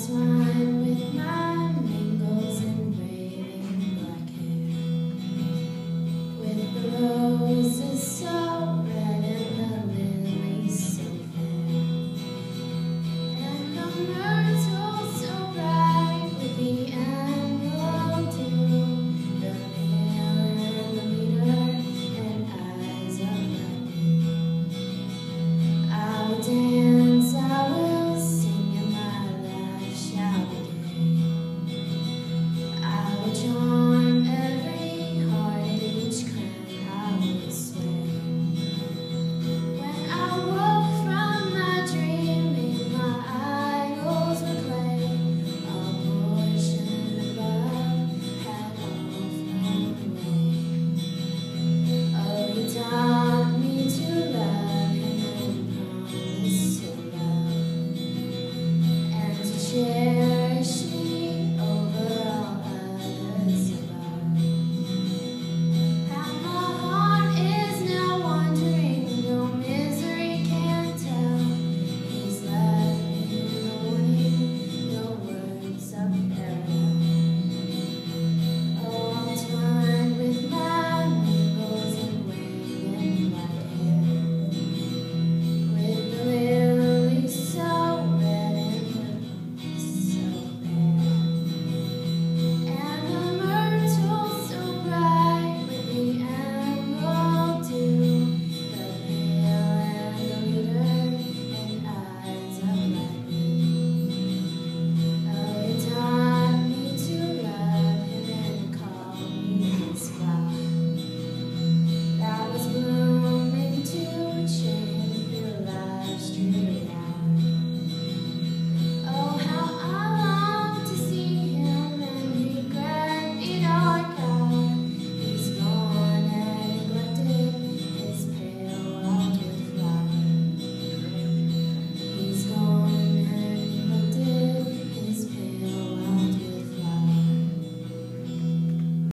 smile.